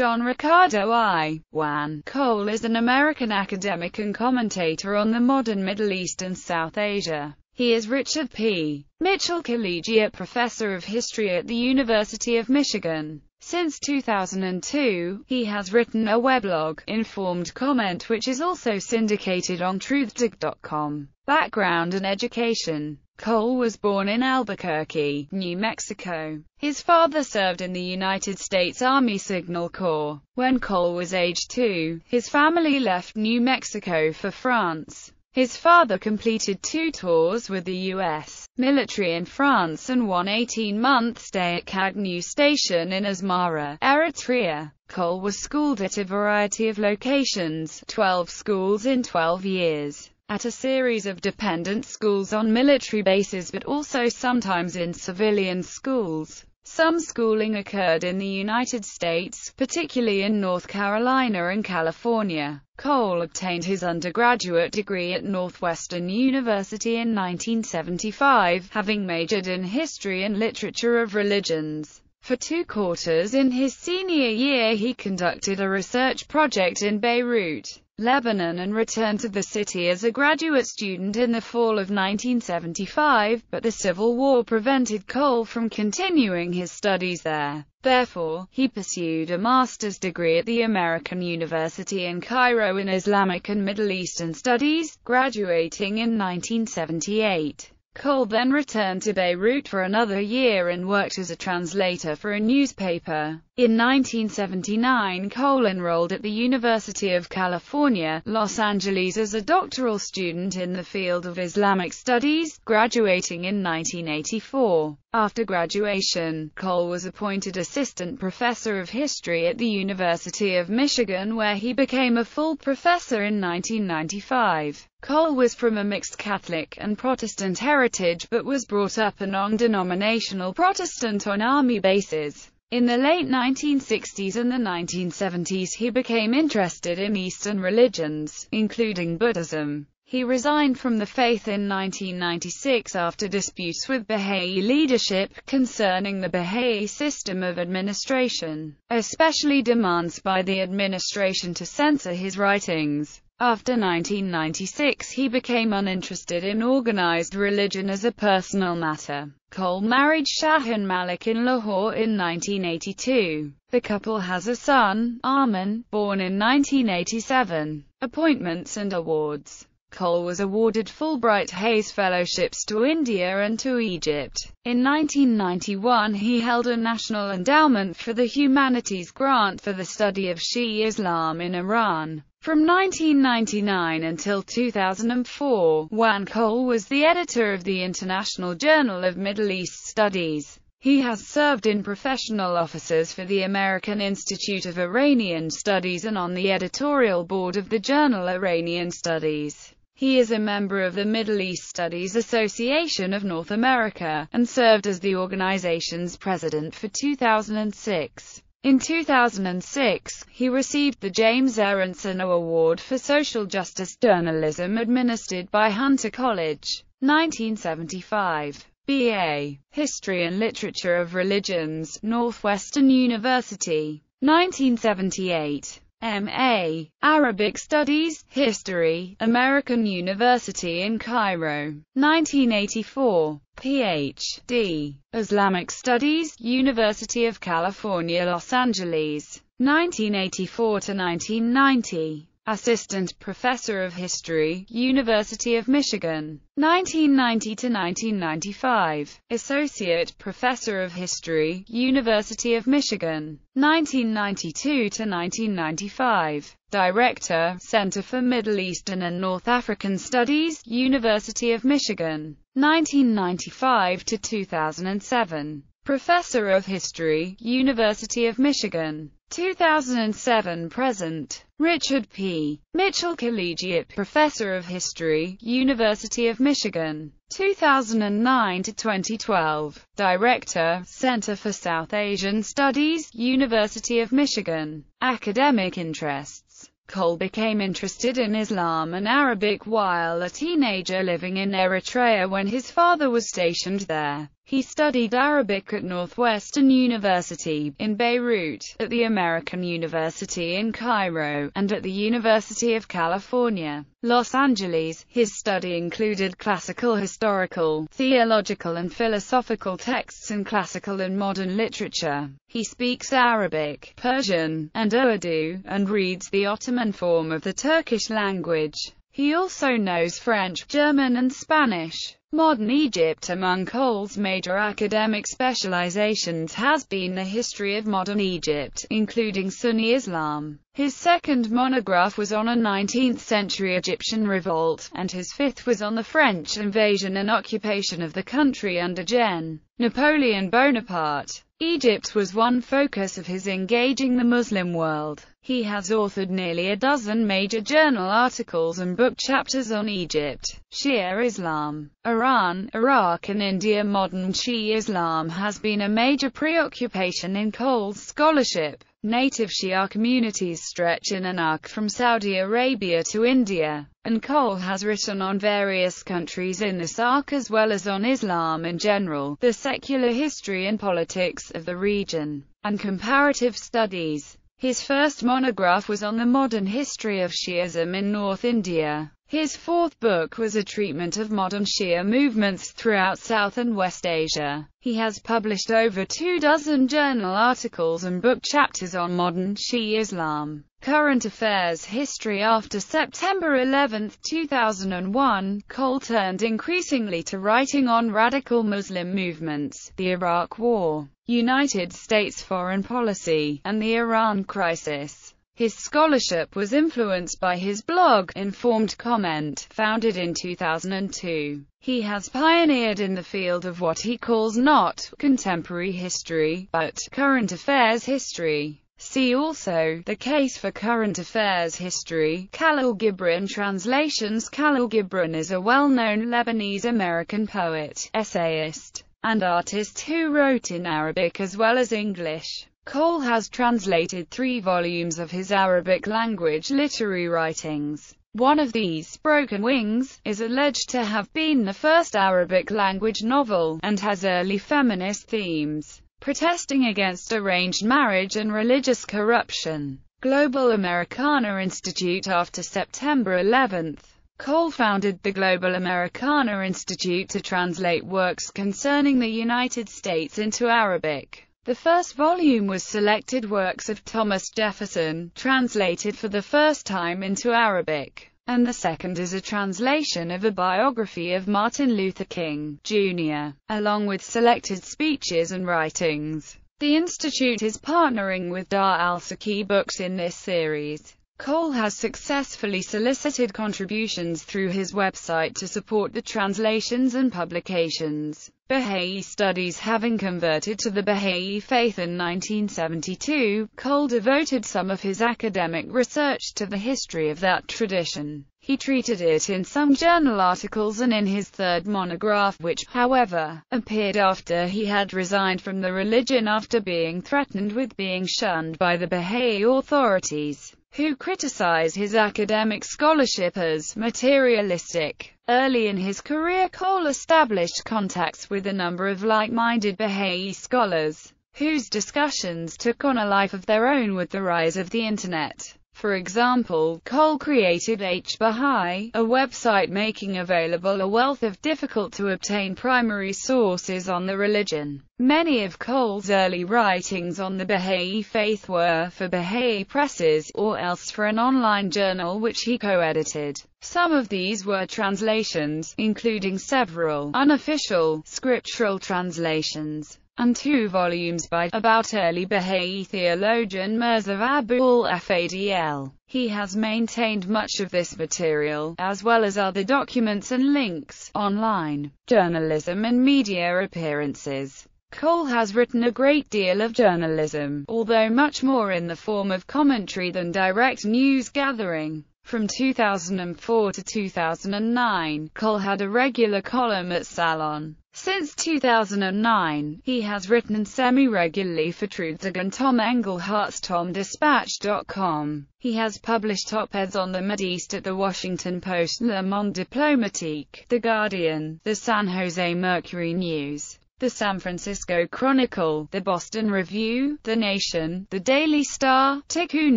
John Ricardo I. Juan. Cole is an American academic and commentator on the modern Middle East and South Asia. He is Richard P. Mitchell Collegiate Professor of History at the University of Michigan. Since 2002, he has written a weblog, Informed Comment which is also syndicated on truthdig.com. Background and education Cole was born in Albuquerque, New Mexico. His father served in the United States Army Signal Corps. When Cole was age two, his family left New Mexico for France. His father completed two tours with the U.S. military in France and one 18-month stay at Kagnew Station in Asmara, Eritrea. Cole was schooled at a variety of locations, 12 schools in 12 years at a series of dependent schools on military bases but also sometimes in civilian schools. Some schooling occurred in the United States, particularly in North Carolina and California. Cole obtained his undergraduate degree at Northwestern University in 1975, having majored in history and literature of religions. For two quarters in his senior year he conducted a research project in Beirut. Lebanon and returned to the city as a graduate student in the fall of 1975, but the Civil War prevented Cole from continuing his studies there. Therefore, he pursued a master's degree at the American University in Cairo in Islamic and Middle Eastern Studies, graduating in 1978. Cole then returned to Beirut for another year and worked as a translator for a newspaper. In 1979 Cole enrolled at the University of California, Los Angeles as a doctoral student in the field of Islamic studies, graduating in 1984. After graduation, Cole was appointed assistant professor of history at the University of Michigan where he became a full professor in 1995. Cole was from a mixed Catholic and Protestant heritage but was brought up a non-denominational Protestant on army bases. In the late 1960s and the 1970s he became interested in Eastern religions, including Buddhism. He resigned from the faith in 1996 after disputes with Baha'i leadership concerning the Baha'i system of administration, especially demands by the administration to censor his writings. After 1996 he became uninterested in organized religion as a personal matter. Cole married Shahan Malik in Lahore in 1982. The couple has a son, Arman, born in 1987. Appointments and awards Cole was awarded Fulbright Hays Fellowships to India and to Egypt. In 1991 he held a National Endowment for the Humanities grant for the study of Shia Islam in Iran. From 1999 until 2004, Juan Cole was the editor of the International Journal of Middle East Studies. He has served in professional offices for the American Institute of Iranian Studies and on the editorial board of the journal Iranian Studies. He is a member of the Middle East Studies Association of North America, and served as the organization's president for 2006. In 2006, he received the James Aronson Award for Social Justice Journalism administered by Hunter College. 1975. B.A. History and Literature of Religions, Northwestern University. 1978. M.A. Arabic Studies, History, American University in Cairo, 1984. Ph.D. Islamic Studies, University of California, Los Angeles, 1984 to 1990. Assistant Professor of History, University of Michigan, 1990 to 1995. Associate Professor of History, University of Michigan, 1992 to 1995. Director, Center for Middle Eastern and North African Studies, University of Michigan, 1995 to 2007. Professor of History, University of Michigan, 2007-present. Richard P. Mitchell Collegiate Professor of History, University of Michigan, 2009 to 2012. Director, Center for South Asian Studies, University of Michigan. Academic interests Cole became interested in Islam and Arabic while a teenager living in Eritrea when his father was stationed there. He studied Arabic at Northwestern University, in Beirut, at the American University in Cairo, and at the University of California, Los Angeles. His study included classical historical, theological and philosophical texts and classical and modern literature. He speaks Arabic, Persian, and Urdu, and reads the Ottoman form of the Turkish language. He also knows French, German and Spanish. Modern Egypt Among Cole's major academic specializations has been the history of modern Egypt, including Sunni Islam. His second monograph was on a 19th-century Egyptian revolt, and his fifth was on the French invasion and occupation of the country under Gen. Napoleon Bonaparte. Egypt was one focus of his engaging the Muslim world. He has authored nearly a dozen major journal articles and book chapters on Egypt, Shia Islam, Iran, Iraq and India. Modern Shia Islam has been a major preoccupation in Cole's scholarship. Native Shia communities stretch in an arc from Saudi Arabia to India, and Cole has written on various countries in this arc as well as on Islam in general, the secular history and politics of the region, and comparative studies. His first monograph was on the modern history of Shi'ism in North India. His fourth book was a treatment of modern Shia movements throughout South and West Asia. He has published over two dozen journal articles and book chapters on modern Shia Islam. Current Affairs History After September 11, 2001, Cole turned increasingly to writing on radical Muslim movements, the Iraq War, United States foreign policy, and the Iran crisis. His scholarship was influenced by his blog, Informed Comment, founded in 2002. He has pioneered in the field of what he calls not contemporary history, but current affairs history. See also, The Case for Current Affairs History, Khalil Gibran Translations Khalil Gibran is a well-known Lebanese-American poet, essayist, and artist who wrote in Arabic as well as English. Cole has translated three volumes of his Arabic language literary writings. One of these, Broken Wings, is alleged to have been the first Arabic language novel, and has early feminist themes, protesting against arranged marriage and religious corruption. Global Americana Institute After September 11, Cole founded the Global Americana Institute to translate works concerning the United States into Arabic. The first volume was selected works of Thomas Jefferson, translated for the first time into Arabic, and the second is a translation of a biography of Martin Luther King, Jr., along with selected speeches and writings. The Institute is partnering with Dar al-Saki Books in this series. Cole has successfully solicited contributions through his website to support the translations and publications. Baha'i Studies Having converted to the Baha'i faith in 1972, Cole devoted some of his academic research to the history of that tradition. He treated it in some journal articles and in his third monograph, which, however, appeared after he had resigned from the religion after being threatened with being shunned by the Baha'i authorities who criticized his academic scholarship as materialistic. Early in his career Cole established contacts with a number of like-minded Baha'i scholars, whose discussions took on a life of their own with the rise of the Internet. For example, Cole created H-Baha'i, a website making available a wealth of difficult-to-obtain primary sources on the religion. Many of Cole's early writings on the Baha'i faith were for Baha'i presses, or else for an online journal which he co-edited. Some of these were translations, including several unofficial, scriptural translations and two volumes by, about early Baha'i theologian Mirza Abul Fadl. He has maintained much of this material, as well as other documents and links, online, journalism and media appearances. Cole has written a great deal of journalism, although much more in the form of commentary than direct news gathering. From 2004 to 2009, Cole had a regular column at Salon. Since 2009, he has written semi-regularly for Truthdig and Tom Engelhardt's TomDispatch.com. He has published op-eds on the Mideast at The Washington Post, Le Monde Diplomatique, The Guardian, The San Jose Mercury News, the San Francisco Chronicle, the Boston Review, The Nation, The Daily Star, Tikkun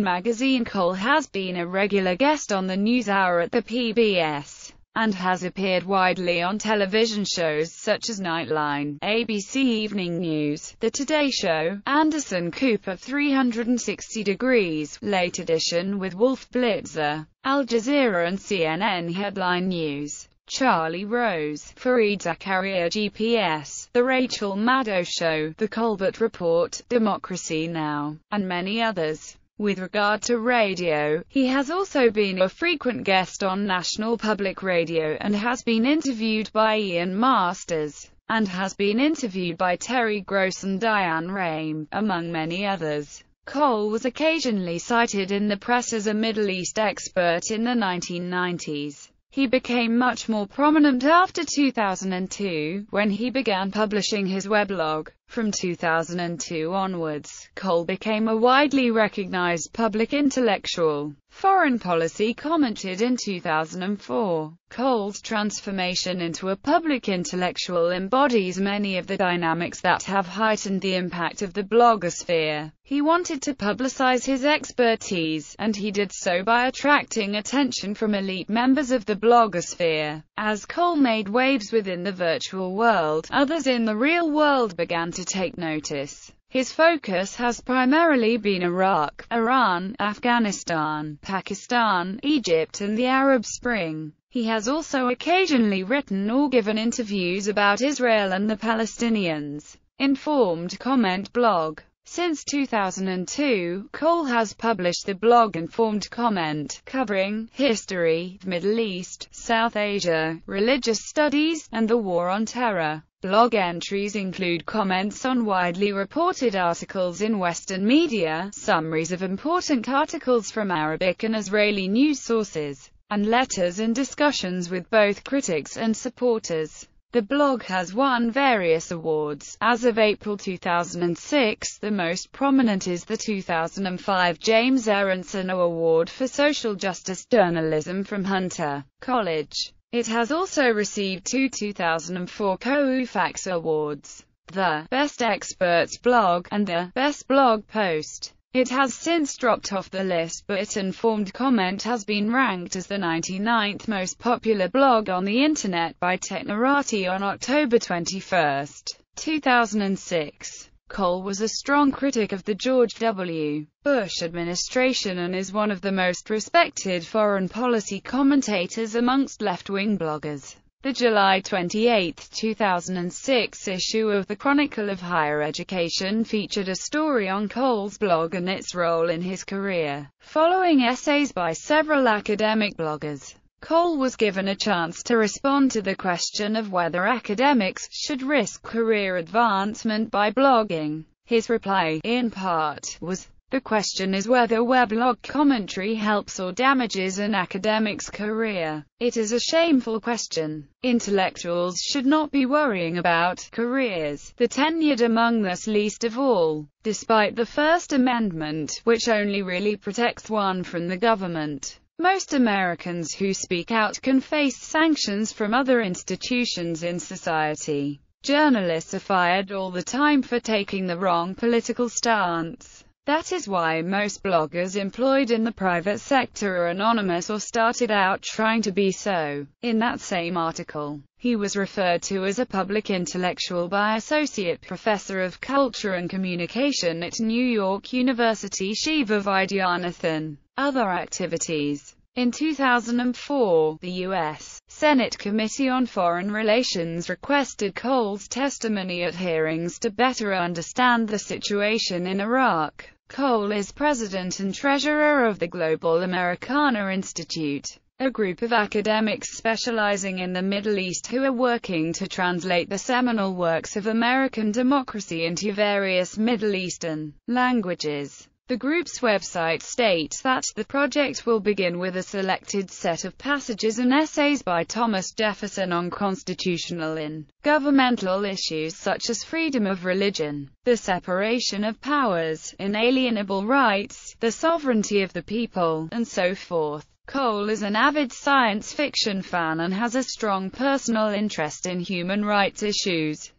Magazine. Cole has been a regular guest on the NewsHour at the PBS and has appeared widely on television shows such as Nightline, ABC Evening News, The Today Show, Anderson Cooper 360 Degrees, Late Edition with Wolf Blitzer, Al Jazeera and CNN Headline News. Charlie Rose, Fareed Zakaria GPS, The Rachel Maddow Show, The Colbert Report, Democracy Now!, and many others. With regard to radio, he has also been a frequent guest on National Public Radio and has been interviewed by Ian Masters, and has been interviewed by Terry Gross and Diane Rehm, among many others. Cole was occasionally cited in the press as a Middle East expert in the 1990s. He became much more prominent after 2002, when he began publishing his weblog. From 2002 onwards, Cole became a widely recognized public intellectual. Foreign Policy commented in 2004, Cole's transformation into a public intellectual embodies many of the dynamics that have heightened the impact of the blogosphere. He wanted to publicize his expertise, and he did so by attracting attention from elite members of the blogosphere. As Cole made waves within the virtual world, others in the real world began to take notice. His focus has primarily been Iraq, Iran, Afghanistan, Pakistan, Egypt and the Arab Spring. He has also occasionally written or given interviews about Israel and the Palestinians. Informed Comment blog since 2002, Cole has published the blog Informed Comment, covering history, Middle East, South Asia, religious studies, and the War on Terror. Blog entries include comments on widely reported articles in Western media, summaries of important articles from Arabic and Israeli news sources, and letters and discussions with both critics and supporters. The blog has won various awards. As of April 2006, the most prominent is the 2005 James Aronson Award for Social Justice Journalism from Hunter College. It has also received two 2004 Koufax Awards, the Best Experts Blog, and the Best Blog Post. It has since dropped off the list but Informed Comment has been ranked as the 99th most popular blog on the Internet by Technorati on October 21, 2006. Cole was a strong critic of the George W. Bush administration and is one of the most respected foreign policy commentators amongst left-wing bloggers. The July 28, 2006 issue of the Chronicle of Higher Education featured a story on Cole's blog and its role in his career, following essays by several academic bloggers. Cole was given a chance to respond to the question of whether academics should risk career advancement by blogging. His reply, in part, was, the question is whether weblog commentary helps or damages an academic's career. It is a shameful question. Intellectuals should not be worrying about careers, the tenured among us least of all, despite the First Amendment, which only really protects one from the government. Most Americans who speak out can face sanctions from other institutions in society. Journalists are fired all the time for taking the wrong political stance. That is why most bloggers employed in the private sector are anonymous or started out trying to be so. In that same article, he was referred to as a public intellectual by Associate Professor of Culture and Communication at New York University Siva Vaidhyanathan. Other activities in 2004, the U.S. Senate Committee on Foreign Relations requested Cole's testimony at hearings to better understand the situation in Iraq. Cole is president and treasurer of the Global Americana Institute, a group of academics specializing in the Middle East who are working to translate the seminal works of American democracy into various Middle Eastern languages. The group's website states that the project will begin with a selected set of passages and essays by Thomas Jefferson on constitutional and governmental issues such as freedom of religion, the separation of powers, inalienable rights, the sovereignty of the people, and so forth. Cole is an avid science fiction fan and has a strong personal interest in human rights issues.